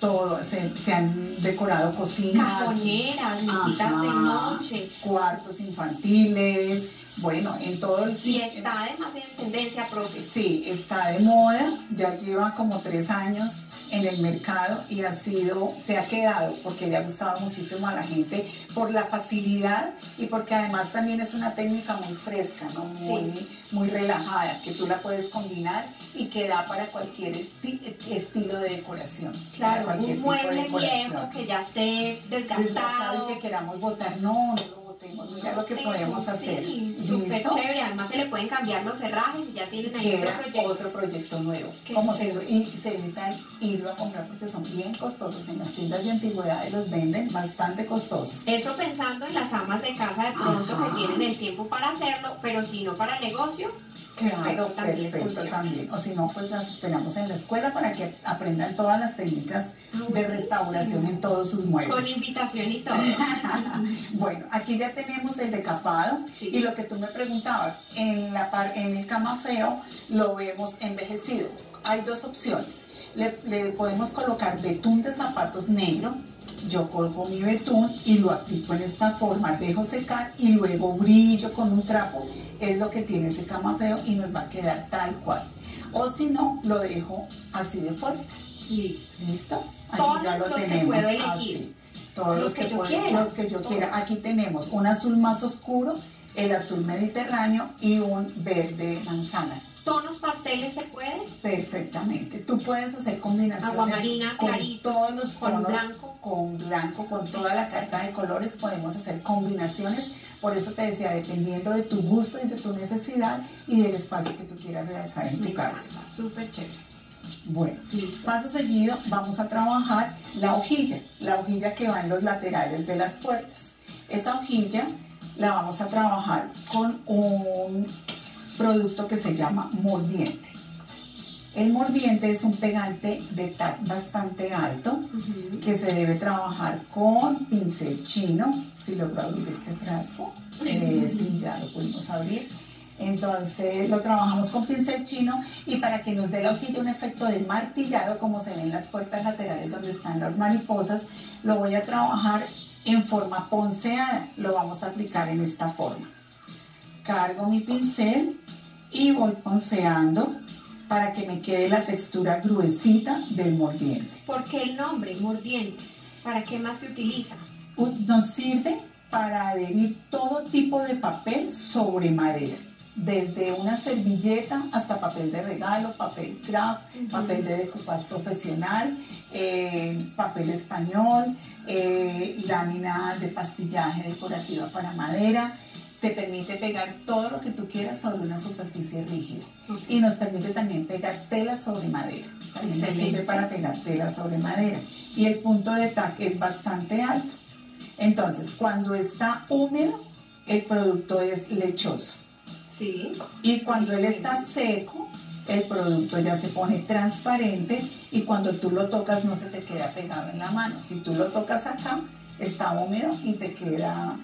todo, se, se han decorado cocinas, Cajoneras, mesitas de noche. cuartos infantiles, bueno, en todo el Y está además en tendencia, profe. Sí, está de moda, ya lleva como tres años en el mercado y ha sido, se ha quedado porque le ha gustado muchísimo a la gente por la facilidad y porque además también es una técnica muy fresca, ¿no? muy, muy relajada, que tú la puedes combinar y que da para cualquier ti- estilo de decoración. para Claro, cualquier un tipo de mueble decoración. viejo que ya esté Desgastado desgastado. y que queramos botar, no, no mira lo que podemos hacer. Súper chévere. Además se le pueden cambiar los herrajes y ya tienen ahí otro proyecto. otro proyecto nuevo. Qué Como se, y se evitan irlo a comprar porque son bien costosos. En las tiendas de antigüedades los venden bastante costosos. Eso pensando en las amas de casa de pronto Ajá. que tienen el tiempo para hacerlo, pero si no para el negocio, Claro, perfecto, también perfecto. O si no, pues las esperamos en la escuela para que aprendan todas las técnicas de restauración en todos sus con muebles. invitación y todo. Bueno, aquí ya tenemos el decapado Sí. y lo que tú me preguntabas, en, la par- en el camafeo lo vemos envejecido. Hay dos opciones. Le, le podemos colocar betún de zapatos negro. Yo cojo mi betún y lo aplico en esta forma, dejo secar y luego brillo con un trapo. Es lo que tiene ese camafeo y nos va a quedar tal cual. O si no, lo dejo así de fuerte. Listo. ¿Listo? Todos ya lo los que tenemos puedo así. Todos Los los, que que, yo puedo- quiera. los que yo quiera. Aquí tenemos un azul más oscuro, el azul mediterráneo y un verde manzana. ¿Tonos pasteles se puede? Perfectamente. Tú puedes hacer combinaciones Aguamarina, con clarito, todos los con tonos, blanco. con blanco, con toda la carta de colores podemos hacer combinaciones. Por eso te decía, dependiendo de tu gusto y de tu necesidad y del espacio que tú quieras realizar en tu Me casa. Súper chévere. Bueno, Listo. Paso seguido vamos a trabajar la hojilla, la hojilla que va en los laterales de las puertas. Esa hojilla la vamos a trabajar con un producto que se llama mordiente. El mordiente es un pegante de TAC bastante alto que se debe trabajar con pincel chino. Si logro abrir este frasco, eh, sí, ya lo pudimos abrir. Entonces lo trabajamos con pincel chino y para que nos dé la hojilla un efecto de martillado como se ve en las puertas laterales donde están las mariposas, lo voy a trabajar en forma ponceada. Lo vamos a aplicar en esta forma. Cargo mi pincel y voy ponceando para que me quede la textura gruesita del mordiente. ¿Por qué el nombre, mordiente? ¿Para qué más se utiliza? Nos sirve para adherir todo tipo de papel sobre madera, desde una servilleta hasta papel de regalo, papel craft, papel de decoupage profesional, eh, papel español, eh, lámina de pastillaje decorativa para madera. Te permite pegar todo lo que tú quieras sobre una superficie rígida y nos permite también pegar tela sobre madera. También nos sirve para pegar tela sobre madera. Y el punto de tac es bastante alto. Entonces, cuando está húmedo, el producto es lechoso. Sí. Y cuando él está seco, el producto ya se pone transparente y cuando tú lo tocas no se te queda pegado en la mano. Si tú lo tocas acá, está húmedo y te, queda,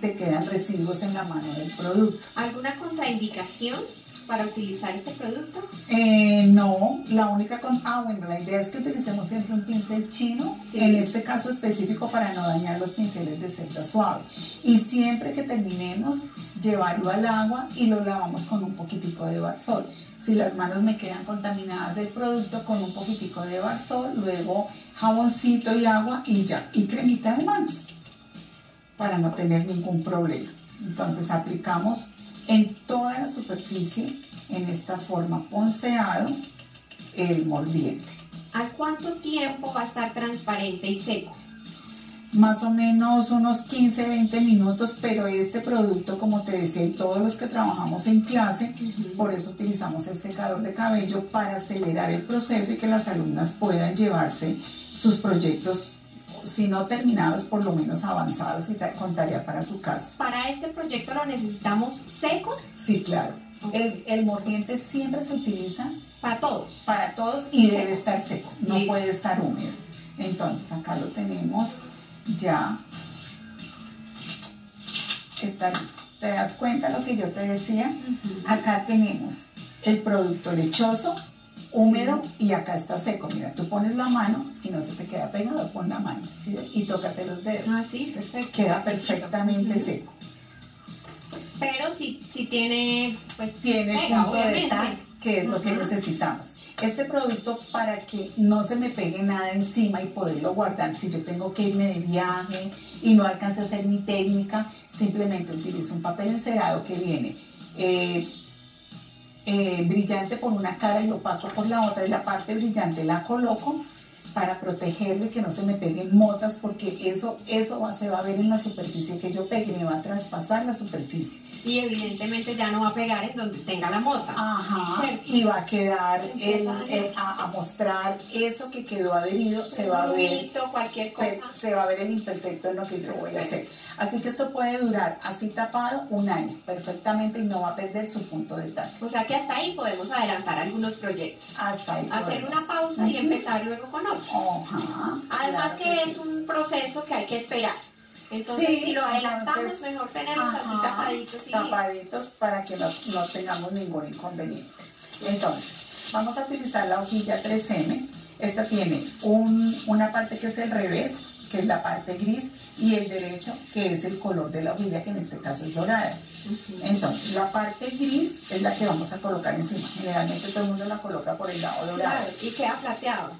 te quedan residuos en la mano del producto. ¿Alguna contraindicación para utilizar este producto? Eh, no, la única con... Ah, bueno, la idea es que utilicemos siempre un pincel chino, Sí. en este caso específico para no dañar los pinceles de celda suave. Y siempre que terminemos, llevarlo al agua y lo lavamos con un poquitico de barsol. Si las manos me quedan contaminadas del producto, con un poquitico de barsol, luego jaboncito y agua y ya, y cremita de manos, para no tener ningún problema. Entonces aplicamos en toda la superficie, en esta forma ponceado, el mordiente. ¿Al cuánto tiempo va a estar transparente y seco? Más o menos unos 15, 20 minutos, pero este producto, como te decía, y todos los que trabajamos en clase, por eso utilizamos el secador de cabello para acelerar el proceso y que las alumnas puedan llevarse sus proyectos, si no terminados, por lo menos avanzados y ta- con tarea para su casa. Para este proyecto lo necesitamos seco Sí, claro. El, el mordiente siempre se utiliza para todos. para todos y Seco. debe estar seco, no Listo. puede estar húmedo. Entonces acá lo tenemos ya. Está listo. ¿Te das cuenta lo que yo te decía? Acá tenemos el producto lechoso, húmedo y acá está seco. Mira, tú pones la mano y no se te queda pegado, pon la mano ¿sí? y tócate los dedos. Ah, sí, perfecto. Queda perfectamente seco. Pero si, si tiene, pues, tiene el punto de tac, que es lo que necesitamos. Este producto para que no se me pegue nada encima y poderlo guardar si yo tengo que irme de viaje y no alcance a hacer mi técnica, simplemente utilizo un papel encerado que viene eh, eh, brillante por una cara y opaco por la otra y la parte brillante la coloco para protegerlo y que no se me peguen motas porque eso, eso se va a ver en la superficie que yo pegue, me va a traspasar la superficie. Y evidentemente ya no va a pegar en donde tenga la mota. Ajá, y va a quedar a, mostrar eso que quedó adherido, se va a ver. cualquier cosa. Se va a ver el imperfecto en lo que yo voy a hacer. Así que esto puede durar así tapado un año perfectamente y no va a perder su punto de tal. O sea que hasta ahí podemos adelantar algunos proyectos. Hasta ahí. Hacer una pausa y empezar luego con otro. Ajá, Además que, es un proceso que hay que esperar. Entonces, si lo adelantamos, mejor tenerlos así tapaditos. Y tapaditos para que no, no tengamos ningún inconveniente. Entonces, vamos a utilizar la hojilla 3M. Esta tiene un, una parte que es el revés, que es la parte gris, y el derecho, que es el color de la hojilla, que en este caso es dorada. Entonces, la parte gris es la que vamos a colocar encima. Generalmente todo el mundo la coloca por el lado dorado. y queda plateado.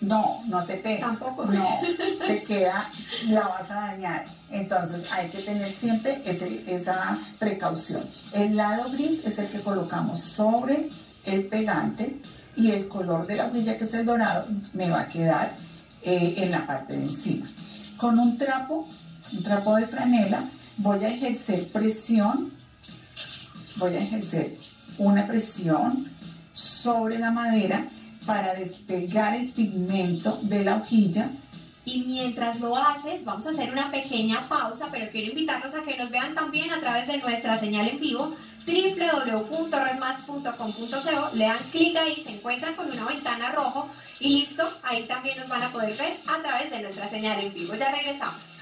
No, no te pega. Tampoco. No, te queda, la vas a dañar. Entonces hay que tener siempre esa precaución. El lado gris es el que colocamos sobre el pegante y el color de la hojilla, que es el dorado, me va a quedar eh, en la parte de encima. Con un trapo, un trapo de franela, voy a ejercer presión, voy a ejercer una presión sobre la madera para despegar el pigmento de la hojilla. Y mientras lo haces, vamos a hacer una pequeña pausa, pero quiero invitarlos a que nos vean también a través de nuestra señal en vivo www.redmas.com.co, le dan clic ahí, se encuentran con una ventana rojo y listo, ahí también nos van a poder ver a través de nuestra señal en vivo. Ya regresamos.